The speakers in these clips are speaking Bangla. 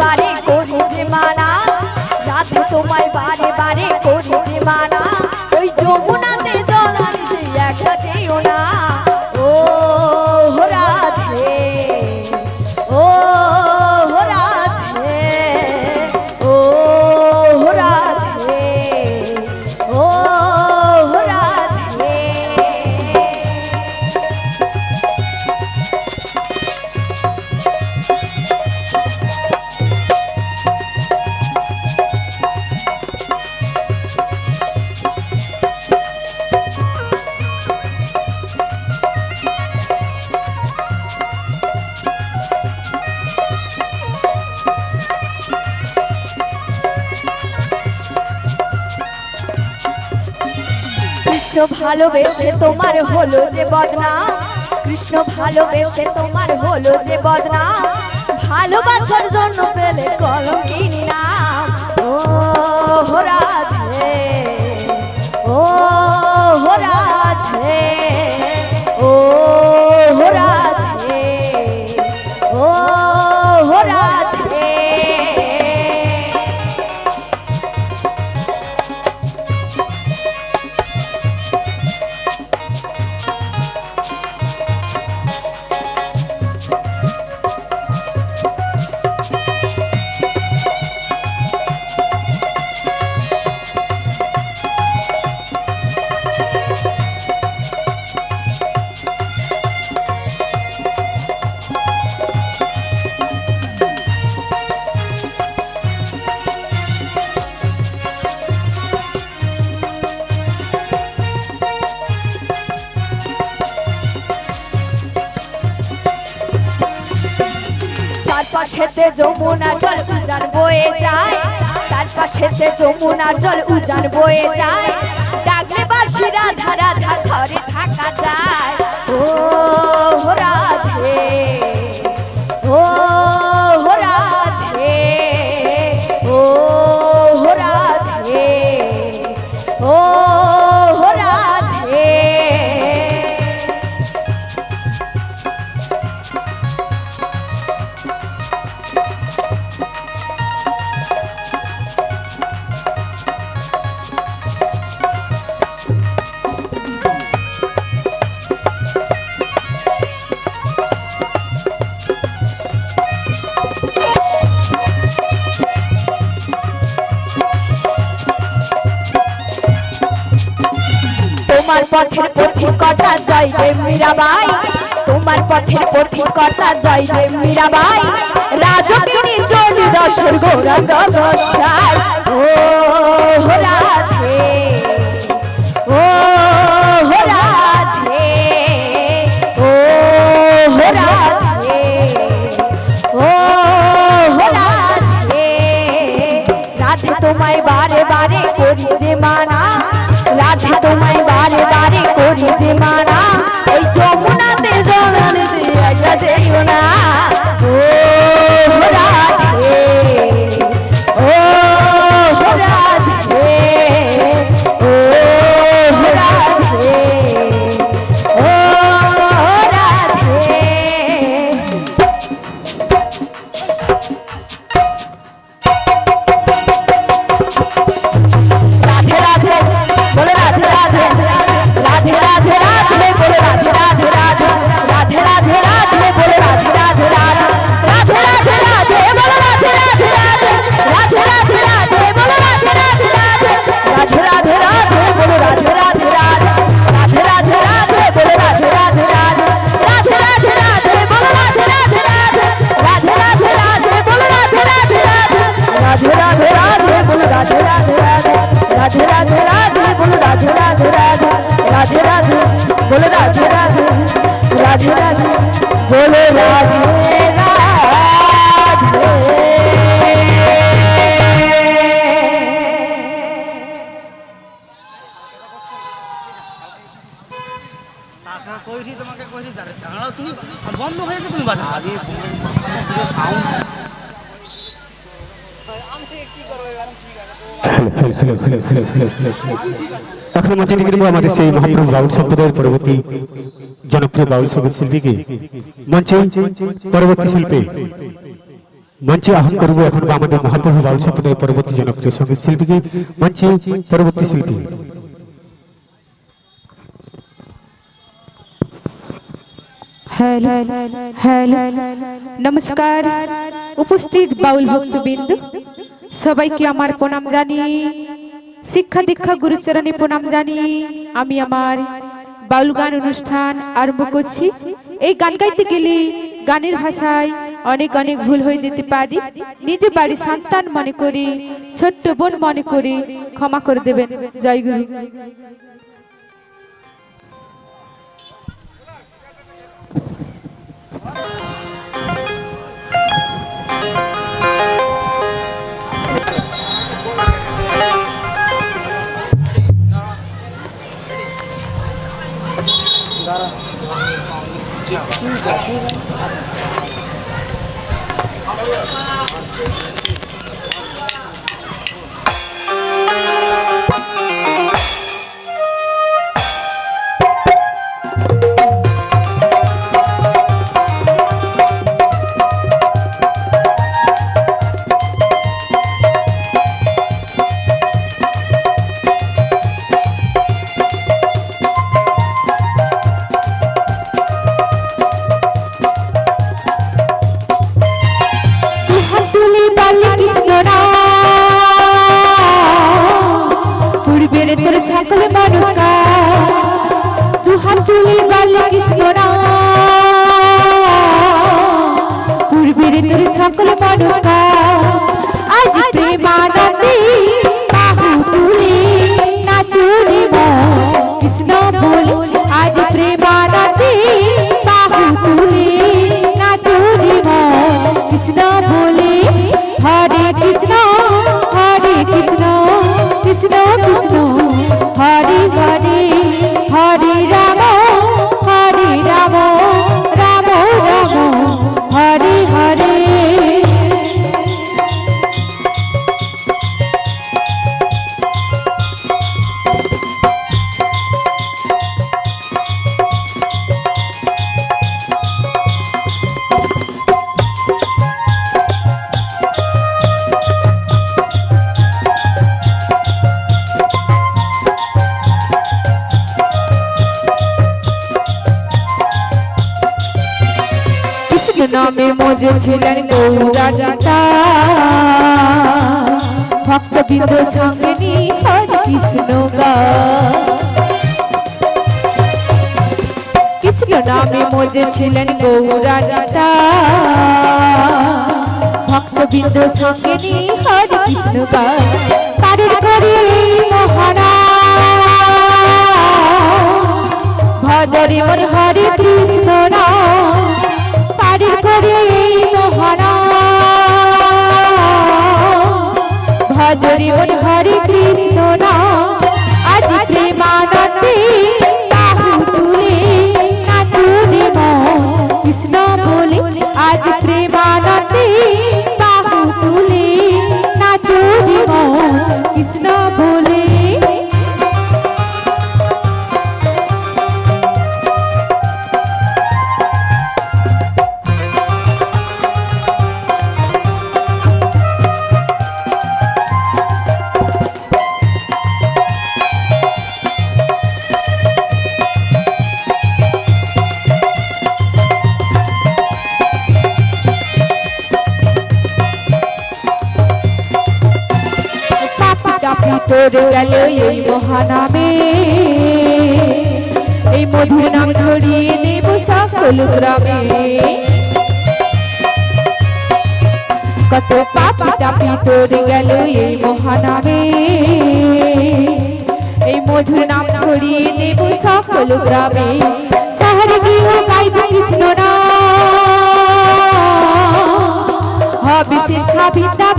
তোমায় বারে বারে করি যে মানা রাধে তোমায় বারে বারে করি ভালোবেসে তোমার হলো যে বদনাম কৃষ্ণ ভালোবেসে তোমার হলো যে বদনাম ভালোবাসার জন্য পেলে কলঙ্কিনী না? ও রাধে। চারপাশেতে যমুনা জল উজান বয়ে যায়। তার পাশেতে যমুনা জল উজান বয়ে যায়। ডাকলে বাসিরা ধারা ধরে থাকা যায়। তোমার পথের পথিকতা জয় দেব মীরাবাই তোমার পথের পথিকতা জয় দেব মীরাবাই রাজকিনী চলি দশর গৌরাঙ্গ গোসাই ও রাধে ও রাধে ও রাধে ও রাধে রাধে তোমায় বারে বারে করি যে মানা। রাধে তোমায় করি রাধে রাধে বলে রাধে রাধে রাধে রাধে বলে রাধে টাকা কইছি তোমাকে কইছি দাঁড়াও তুমি বন্ধ হয়ে গেছে তুমি বাজা আগে সাউন্ড এখন মঞ্চে ডেকে নেব আমাদের সেই মহাপ্রভু বাউল সম্প্রদায়ের পরবর্তী জনপ্রিয় বাউল সঙ্গীত শিল্পীকে মঞ্চে পরবর্তী শিল্পী মঞ্চে আহ্বান করব এখন আমাদের মহাপ্রভু বাউল সম্প্রদায়ের পরবর্তী জনপ্রিয় সঙ্গীত শিল্পীকে মঞ্চে পরবর্তী শিল্পী হ্যালো হ্যালো নমস্কার উপস্থিত বাউল ভক্তবৃন্দ সবাইকে আমার প্রণাম জানিয়ে শিক্ষা দীক্ষা গুরুচরণে প্রণাম জানিয়ে আমি আমার বাউল গান অনুষ্ঠান আরম্ভ করছি। এই গান গাইতে গেলে গানের ভাষায় অনেক অনেক ভুল হয়ে যেতে পারি। নিজে বাড়ি সন্তান মনে করি, ছোট্ট বোন মনে করি ক্ষমা করে দেবেন। জয় গুরু। তোর কৃষ্ণ নামে মজে ছিলেন গৌরাজিতা ভক্ত বিন্দু সঙ্গে নি হরে কৃষ্ণ গা কৃষ্ণ নামে মজে ছিলেন গৌরাজিতা ভক্ত বিন্দু সঙ্গে নি হরে কৃষ্ণ গা পারের করে মহারা ভজরে মন হরে কৃষ্ণ নাম। পারি করে গেল এই মহানামে এই মধুর নাম ছড়িয়ে দেব সকল গ্রামে। কত পাপি তোর গেল এই মহানামে। এই মধুর নাম ছড়িয়ে দেব সকল গ্রামে। শহরে গিয়ে কৃষ্ণ নাম। হবে শিক্ষা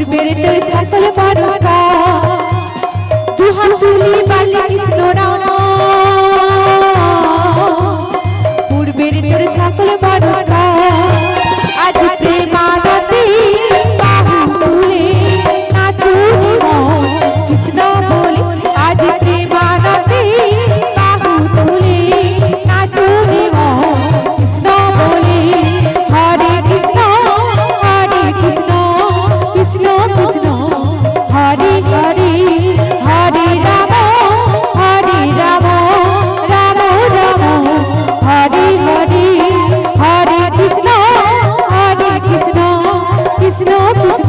और मेरे दिल से असल मारूँगा तू हम दूल्हे वाली किस नोरा कृष्णा